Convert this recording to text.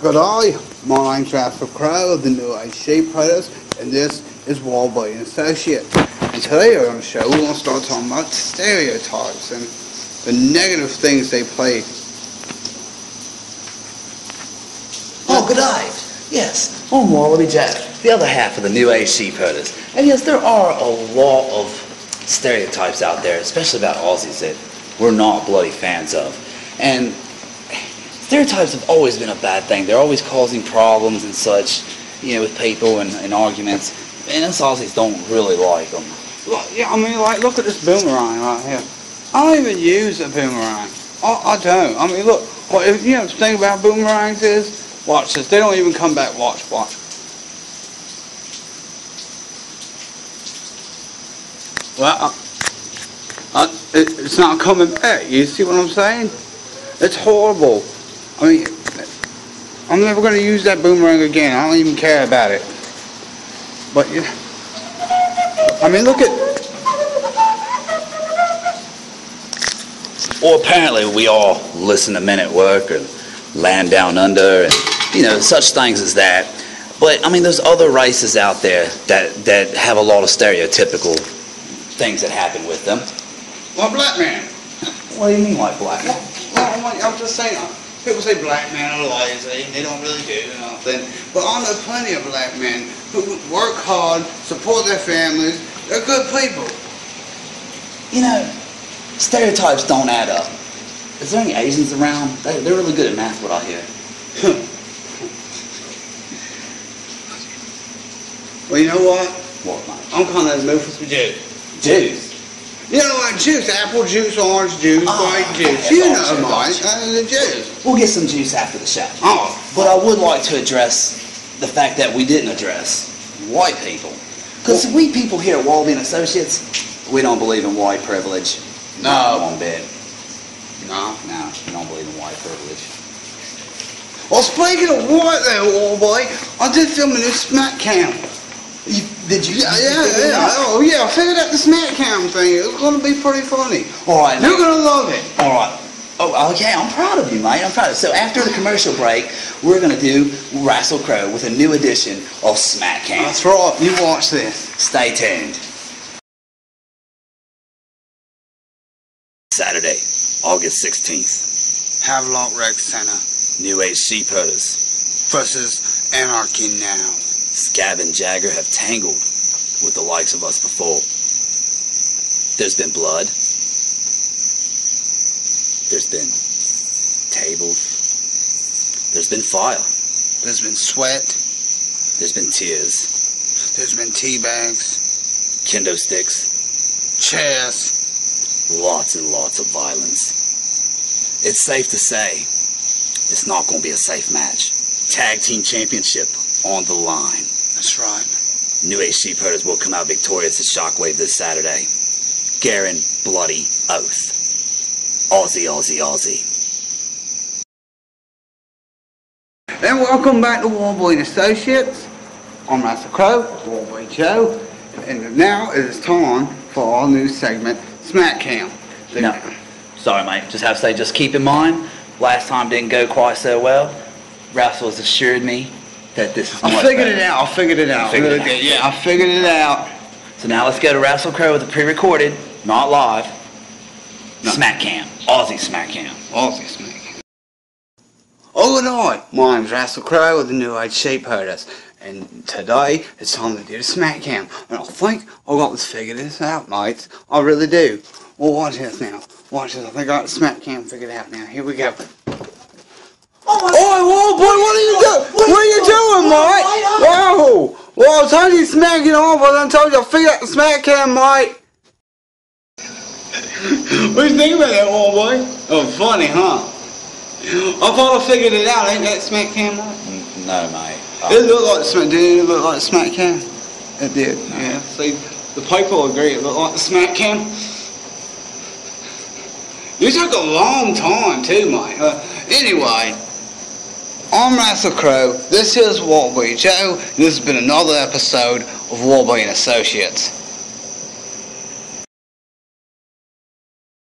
Good day, my name's Ralph Crow of the New Age Sheep and this is Wallabee and Associates. And today on the show, we're going to start talking about stereotypes and the negative things they play. Oh, good day. Yes, I'm Wallabee Jack, the other half of the New Age Sheep. And yes, there are a lot of stereotypes out there, especially about Aussies, that we're not bloody fans of. And stereotypes have always been a bad thing. They're always causing problems and such, you know, with people and, and arguments. And us Aussies don't really like them. Look, yeah, I mean, like, look at this boomerang right here. I don't even use a boomerang. I, I don't. I mean, look, what, if, you know, the thing about boomerangs is, watch this, they don't even come back, watch, watch. Well, it, it's not coming back, you see what I'm saying? It's horrible. I mean, I'm never going to use that boomerang again. I don't even care about it. But, you I mean, look at, Or apparently we all listen to Men at Work and Land Down Under and, you know, such things as that. But, I mean, there's other races out there that, that have a lot of stereotypical things that happen with them. well, black man. What do you mean like black? Well, I'm, just saying, people say black men are lazy, and they don't really do nothing. But I know plenty of black men who work hard, support their families, they're good people. You know, stereotypes don't add up. Is there any Asians around? They, they're really good at math, what I hear. Well, you know what? What, mate? I'm calling those with Jews. Jews. You know, like juice, apple juice, orange juice, Oh, white juice. You know uh, the juice. We'll get some juice after the show. Oh, But I would like to address the fact that we didn't address white people. Because we people here at Wallabee and Associates, we don't believe in white privilege. Not No. one bit. no. No, we don't believe in white privilege. Well, speaking of white there, old boy, I did film a new smack cam. You, did you? Yeah, you yeah, yeah. out? Oh, yeah, I figured out the smack cam thing. It was going to be pretty funny. All right. You're going to love it. All right. Oh, oh, yeah, I'm proud of you, mate. I'm proud. Of you. So after the commercial break, we're going to do Rassle Crowe with a new edition of Smack Cam. That's right. You watch this. Stay tuned. Saturday, August 16th. Havelock Rec Center New Age Sheep Herders. versus Anarchy Now. Scab and Jagger have tangled with the likes of us before. There's been blood. There's been tables. There's been fire. There's been sweat. There's been tears. There's been tea bags. Kendo sticks. Chairs. Lots and lots of violence. It's safe to say it's not going to be a safe match. Tag team championship on the line. That's right. New Age Sheep Herders will come out victorious at Shockwave this Saturday. Garen Bloody Oath. Aussie, Aussie, Aussie. And welcome back to Wallabee and Associates. I'm Master Crow, Wallabee Joe, and now it is time for our new segment, Smack Cam. The- No. Sorry, mate. Just have to say, just keep in mind, last time didn't go quite so well. Rassle has assured me that this is I figured it out. I figured it out. Figured it out. Yeah, I figured it out. So now let's go to Rassle Crowe with a pre-recorded, not live, No. Smack Cam. Aussie Smack Cam. Aussie Smack. Oh, good night. My name's Rassle Crowe with the New Age Sheep Herders. And today it's time to do the smack cam. And I think I got this figured this out, mates. I really do. Well, watch this now. Watch this. I think I got the smack cam figured out now. Here we go. Oh my Oi, whoa, boy, what are you doing? What are you doing, mate? Whoa! Well, I told you to smack it off. I done told you I figured the smack cam, mate. what do you think about that, old boy? Oh, funny, huh? I thought I figured it out. Ain't that smack cam, mate? No, mate. It looked like smack. Did it look like smack cam? It did. Yeah. See, the people agree. It looked like the smack cam. You took a long time too, mate. Uh, anyway, I'm Rassle Crowe. This is Wallabee Joe. and This has been another episode of Wallabee and Associates.